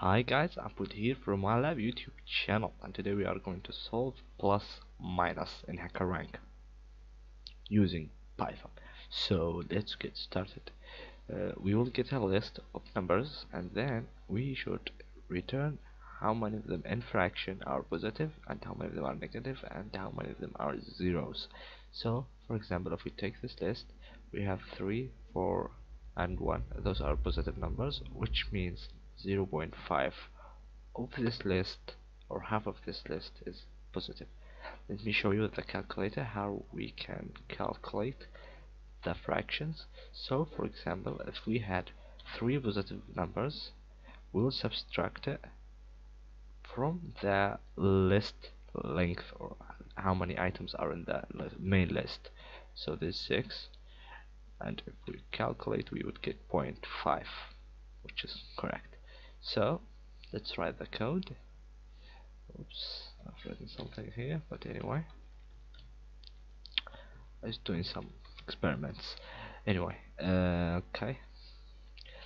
Hi guys, Apud here from Whilelab YouTube channel and today we are going to solve plus minus in HackerRank using Python. So let's get started. Uh, we will get a list of numbers and then we should return how many of them in fraction are positive and how many of them are negative and how many of them are zeros. So for example if we take this list we have 3, 4 and 1 those are positive numbers which means 0.5 of this list or half of this list is positive. Let me show you the calculator how we can calculate the fractions. So for example if we had three positive numbers we'll subtract it from the list length or how many items are in the main list. So this 6 and if we calculate we would get 0.5 which is correct so let's write the code. Oops I've written something here but anyway. I was doing some experiments. Anyway uh, okay.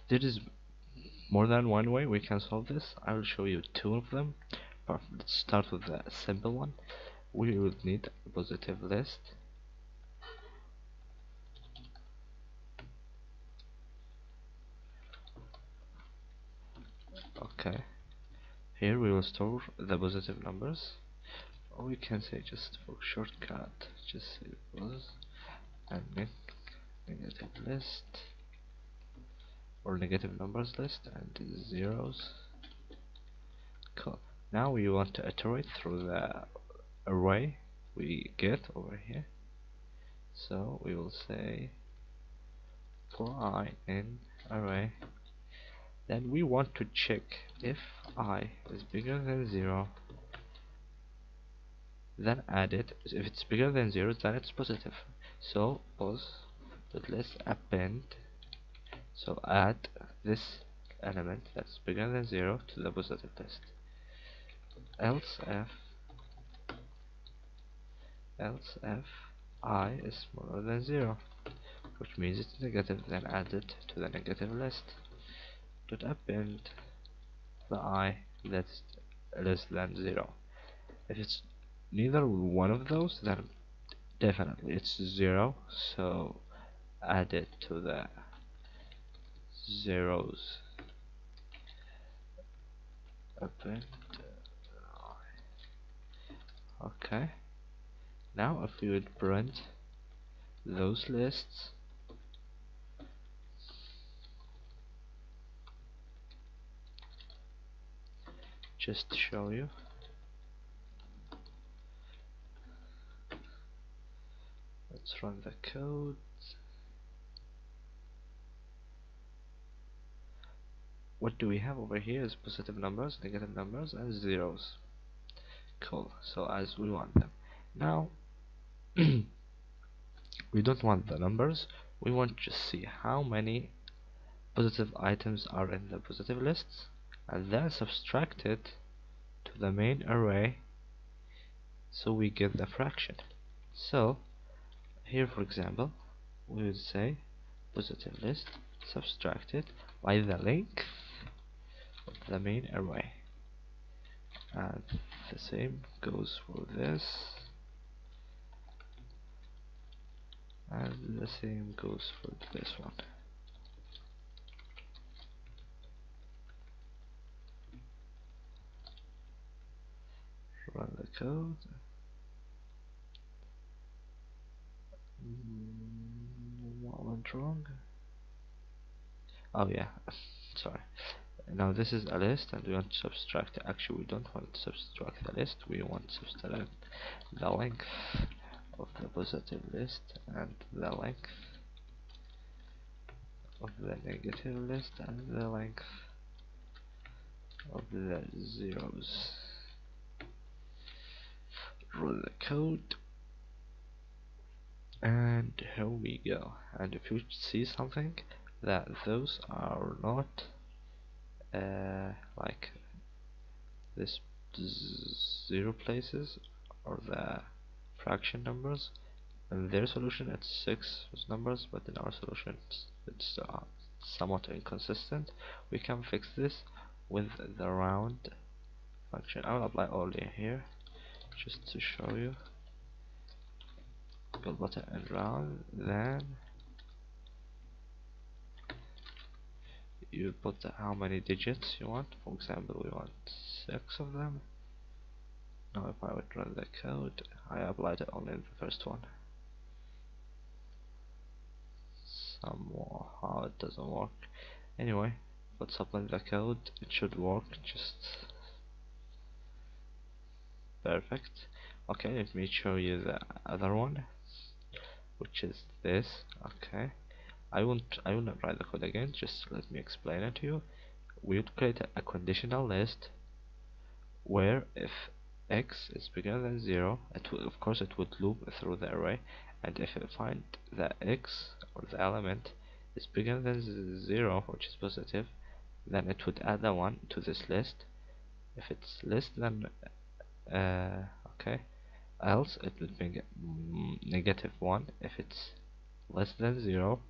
There is more than one way we can solve this. I will show you two of them. But let's start with the simple one. We would need a positive list okay. Here we will store the positive numbers. Or we can say just for shortcut just say was and make negative list or negative numbers list and zeros. Cool. Now we want to iterate through the array we get over here. So we will say for i in array then we want to check if i is bigger than 0 then add it. If it's bigger than 0 then it's positive. So pause. But let's append. So add this element that's bigger than 0 to the positive list else if else if i is smaller than 0 which means it's negative. Then add it to the negative list dot append the i that's less than 0 if it's neither one of those then definitely it's 0 so add it to the zeros. Append okay. Now if we would print those lists just show you. Let's run the code what do we have over here is positive numbers negative numbers and zeros. Cool. So as we want them. Now we don't want the numbers. We want to see how many positive items are in the positive lists and then subtract it to the main array so we get the fraction. So here for example we would say positive list subtracted by the length of the main array. And the same goes for this. And the same goes for this one run the code mm, what went wrong? Oh yeah. Sorry. Now this is a list and we want to subtract. Actually we don't want to subtract the list. We want to subtract the length of the positive list and the length of the negative list and the length of the zeros run the code. And here we go. And if you see something that those are not uh, like this zero places or the fraction numbers in their solution it's six numbers but in our solution it's, uh, somewhat inconsistent we can fix this with the round function. I will apply only here just to show you. Build button and round then you put how many digits you want. For example we want six of them. Now if I would run the code I applied it only in the first one. Somehow it doesn't work. Anyway let's apply the code. It should work just perfect. Okay let me show you the other one which is this. Okay. I won't I will not write the code again just let me explain it to you. We would create a, conditional list where if x is bigger than 0 it will, of course it would loop through the array and if it find that x or the element is bigger than 0 which is positive then it would add a 1 to this list. If it's less than uh, okay. Else it would be negative 1 if it's less than 0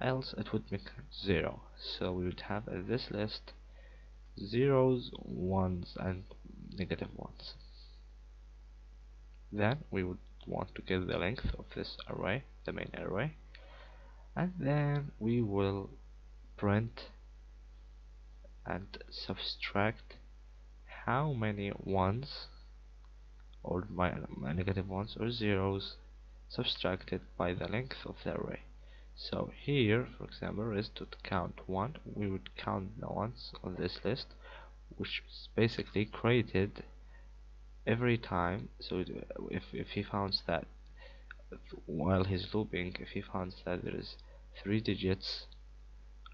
else it would make 0 so we would have this list zeros ones and negative ones. Then we would want to get the length of this array the main array. And then we will print and subtract how many ones or negative ones or zeros subtracted by the length of the array. So here for example is to count one we would count the ones on this list which is basically created every time. So if, if he finds that while he's looping if he finds that there is three digits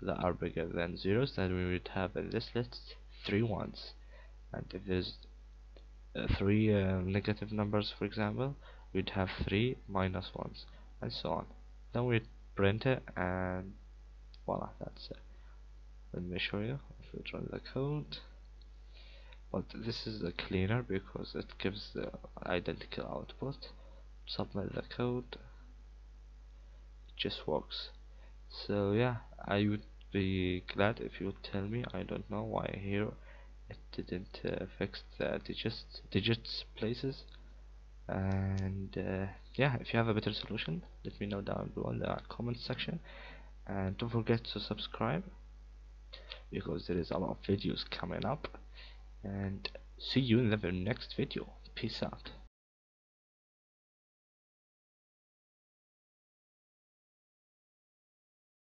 that are bigger than zeros then we would have in this list three ones. And if there's three uh, negative numbers for example we'd have three minus ones and so on. Then we print it and voila that's it. Let me show you if we run the code. But this is a cleaner because it gives the identical output. Submit the code. It just works. So yeah I would be glad if you tell me. I don't know why here it didn't uh, fix the digits digits places. And uh, yeah if you have a better solution let me know down below in the comment section. And don't forget to subscribe because there is a lot of videos coming up. And see you in the next video. Peace out